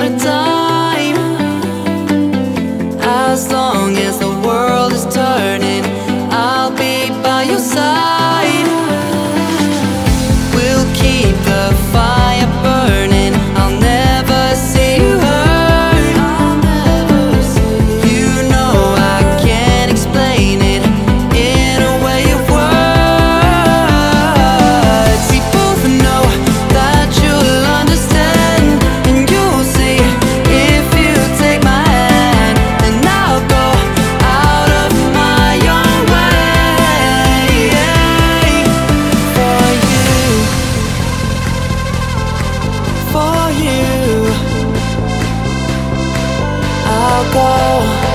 water go.